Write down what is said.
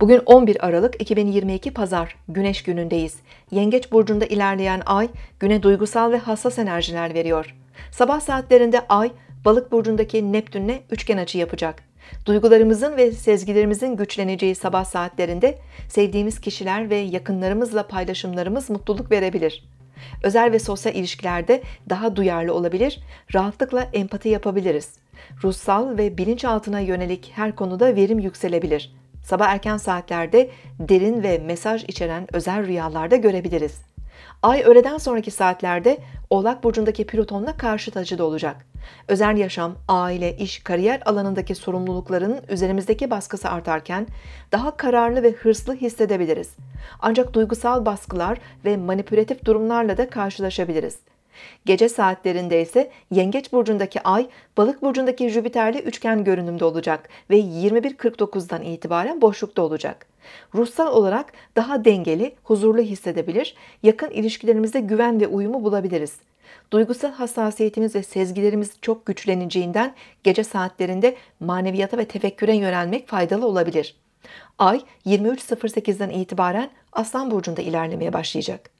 Bugün 11 Aralık 2022 Pazar, Güneş günündeyiz. Yengeç burcunda ilerleyen ay, güne duygusal ve hassas enerjiler veriyor. Sabah saatlerinde ay, Balık burcundaki Neptün'le üçgen açı yapacak. Duygularımızın ve sezgilerimizin güçleneceği sabah saatlerinde sevdiğimiz kişiler ve yakınlarımızla paylaşımlarımız mutluluk verebilir. Özel ve sosyal ilişkilerde daha duyarlı olabilir, rahatlıkla empati yapabiliriz. Ruhsal ve bilinçaltına yönelik her konuda verim yükselebilir. Sabah erken saatlerde derin ve mesaj içeren özel rüyalarda görebiliriz. Ay öğleden sonraki saatlerde Oğlak burcundaki Plüton'la karşıt açıda olacak. Özel yaşam, aile, iş, kariyer alanındaki sorumlulukların üzerimizdeki baskısı artarken daha kararlı ve hırslı hissedebiliriz. Ancak duygusal baskılar ve manipülatif durumlarla da karşılaşabiliriz. Gece saatlerinde ise Yengeç burcundaki Ay, Balık burcundaki Jüpiter'le üçgen görünümde olacak ve 21.49'dan itibaren boşlukta olacak. Ruhsal olarak daha dengeli, huzurlu hissedebilir, yakın ilişkilerimizde güven ve uyumu bulabiliriz. Duygusal hassasiyetimiz ve sezgilerimiz çok güçleneceğinden gece saatlerinde maneviyata ve tefekküre yönelmek faydalı olabilir. Ay 23.08'den itibaren Aslan burcunda ilerlemeye başlayacak.